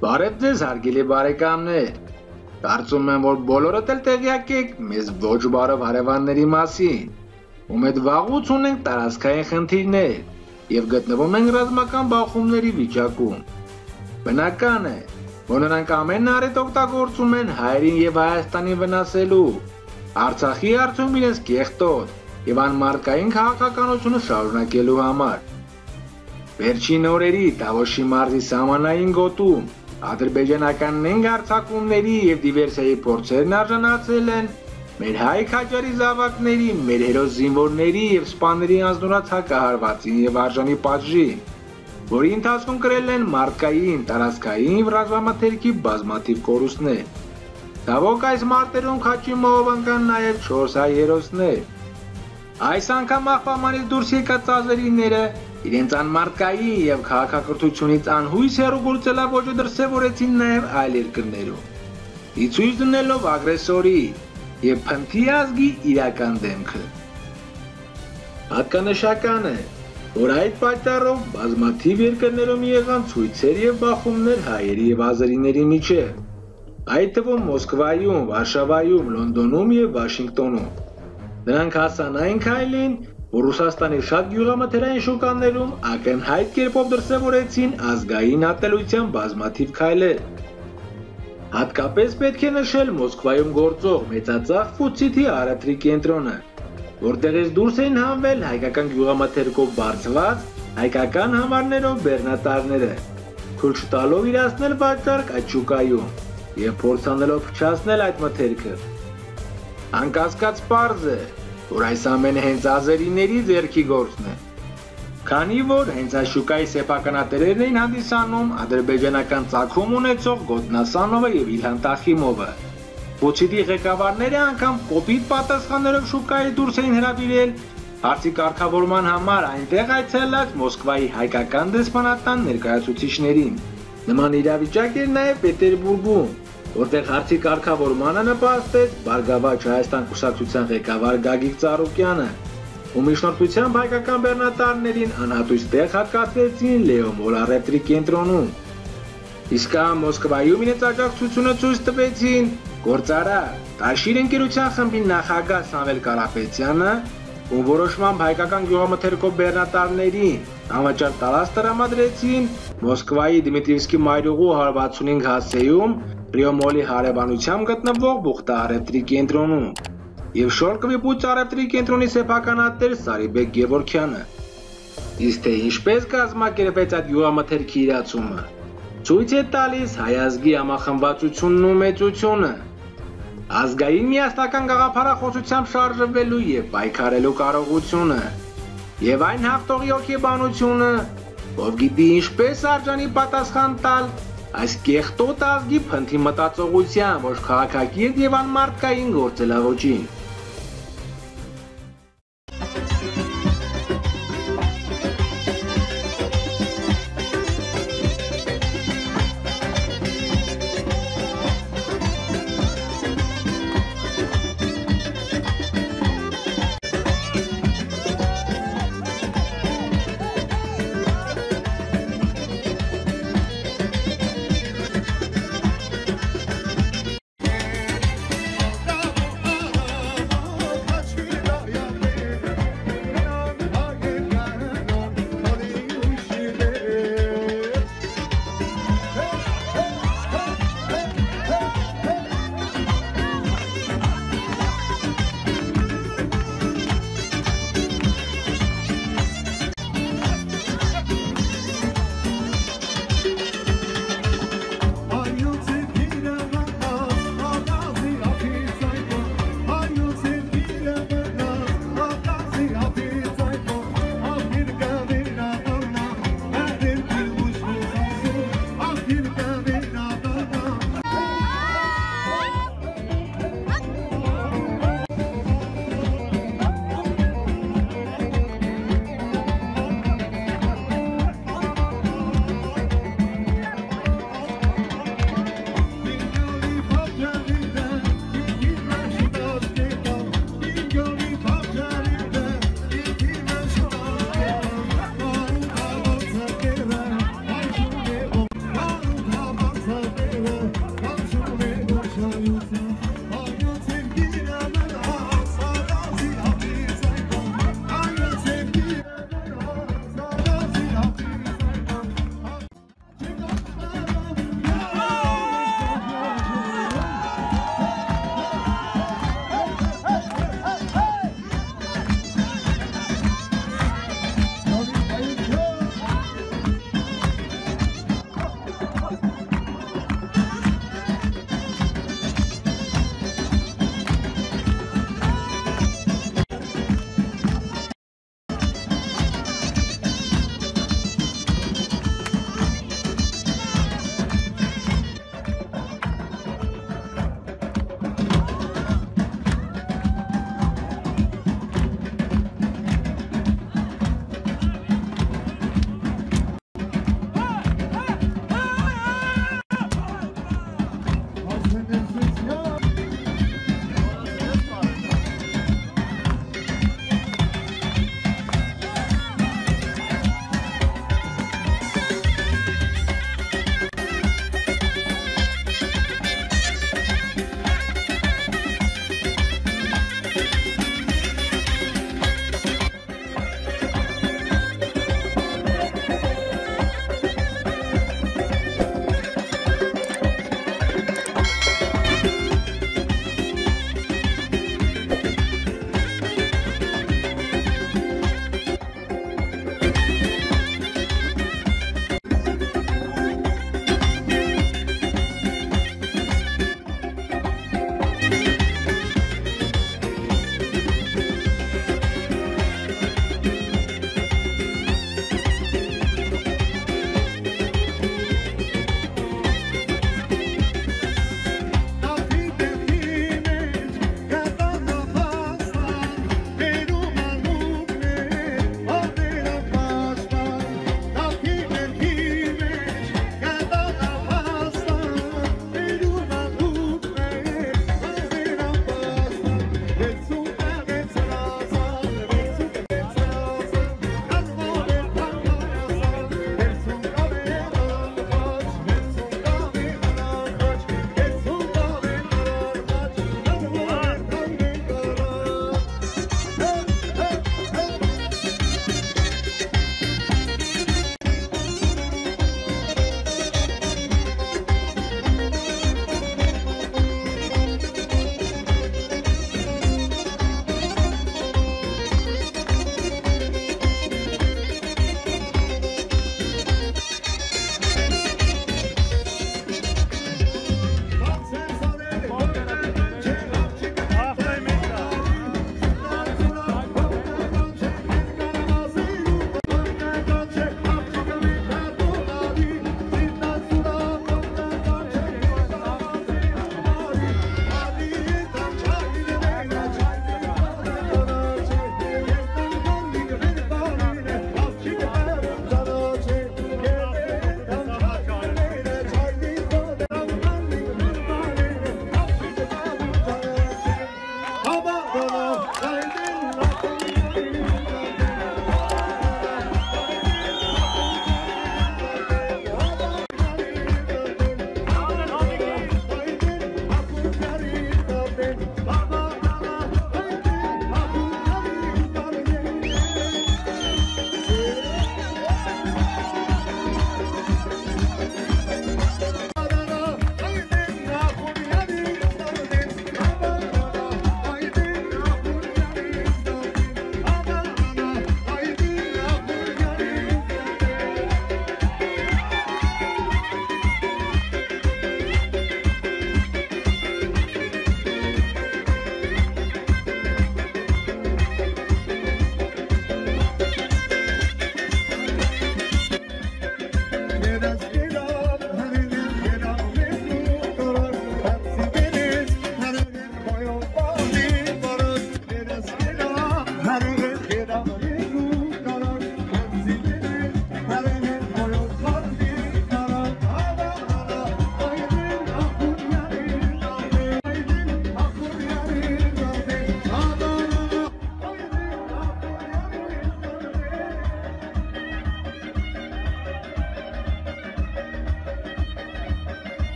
Բարև ձեզ հարգելի բարեկամներ։ Կարծում եմ, որ բոլորդ էլ տեղյակ եք մեզ ոչ բարով հարևանների մասին, ում հետ վաղուց ունենք տարածքային խնդիրներ եւ գտնվում ենք ռազմական բախումների վիճակում։ Բնական է, որ նրանք ամեն առիթ օգտագործում են հայերին եւ Հայաստանին վնասելու, Արցախի արդյունքում իրենց կեղտոտ եւ անմարդկային քաղաքականությունը շարունակելու համար։ Վերջին օրերի Տավոշի մարզի սամանային գոտում ադրբեջանական հարձակումների եւ դիվերսիայի փորձերն արժանացել են մեր հայ քաջարի զավակների, մեր հերոս զինվորների եւ սպաների անznորած հակահարվածին եւ արժանի պատժի, որի ընթացքում կրել են մարդկային, տարածքային ռազմամթերքի բազմաթիվ կորուստներ։ Ցավոք այս մարտերում քաչի մահով ընկան նաեւ 4 հայ հերոսներ։ Այս անգամ աղբամանից դուրս եկած ազերիները իրենց անմարտկային եւ քաղաքակրթությունից անհույս հերոգործելավոճը դրսևորեցին նաեւ այլ երկրներում։ Իցույց դնելով ագրեսորի եւ փնթի ազգի իրական դեմքը։ Հատկանշական է, որ այդ պատճառով բազմաթիվ երկրներում եղան ցույցեր եւ բախումներ հայերի եւ ազերիների միջեւ, այդ թվում Մոսկվայում, Վարշավայում, Լոնդոնում եւ Վաշինգտոնում։ Նրանք հասան այն քայլին, որ Ռուսաստանի շատ գյուղամթերային շուկաներում ակնհայտ կերպով դրսևորեցին ազգային ատելության բազմաթիվ քայլեր։ Հատկապես պետք է նշել Մոսկվայում գործող մեծածախ Ֆուցիթի արատրի կենտրոնը, որտեղից դուրս էին հանվել հայկական գյուղամթերքով բարձված հայկական համարներով բեռնատարները, քուլ չտալով իրացնել վաճառք այդ շուկայում եւ փորձանելով փչացնել այդ մթերքը։ Անկասկած པարզ է, որ այս ամենը հենց ազերիների ձեռքի գործն է։ Քանի որ հենց այս շուկայի սեփականատերերն էին հանդիսանում ադրբեջանական ցակում ունեցող Գոտնասանովը եւ Իլհան Տախիմովը։ Փոչիդի ղեկավարները անգամ կոպիտ պատասխաններով շուկայի դուրս էին հրավիրել հարցի կարգավորման համար այնտեղ այցելած Մոսկվայի հայկական դեսպանատան ներկայացուցիչներին։ Նման իրավիճակ էր նաև Պետերբուրգում, որտեղ հարցի կարգավորմանը նպաստեց Բարգավաճ Հայաստան կուսակցության ղեկավար Գագիկ Ծառուկյանը, ում միջնորդությամբ հայկական բեռնատարներին անհատույց տեղ հատկացրեցին Լեո Մոլարետրի կենտրոնում։ Իսկ ահա Մոսկվայում իրենց աջակցությունը ցույց տվեցին գործարար Տաշիր ընկերության խմբի նախագահ Սամվել Կարապետյանը, ում որոշմամբ հայկական գյուղամթերքով բեռնատարներին անվճար տարած տրամադրեցին Մոսկվայի Դմիտրիևսկի մայրուղու 165 հասեյում Ռիոմոլի հարևանությամբ գտնվող Բուխտարետրի կենտրոնում եւ Շորկովի Պուծարետրի կենտրոնի սեփականատեր Սարիբեկ Գևորքյանը։ Իսկ թե ինչպես կազմակերպեց այդ յուղամթերքի իրացումը, ցույց է տալիս հայազգի ամախմբվածությունն ու մեծությունը ազգային միասնական գաղափարախոսությամբ շարժվելու եւ պայքարելու կարողությունը եւ այն հաղթողի հոգեբանությունը, ով գիտի ինչպես արժանի պատասխան տալ Այս կեղտոտ ազգի փնթի մտածողության, որ քաղաքակիրթ եւ անմարտկային գործելավոճին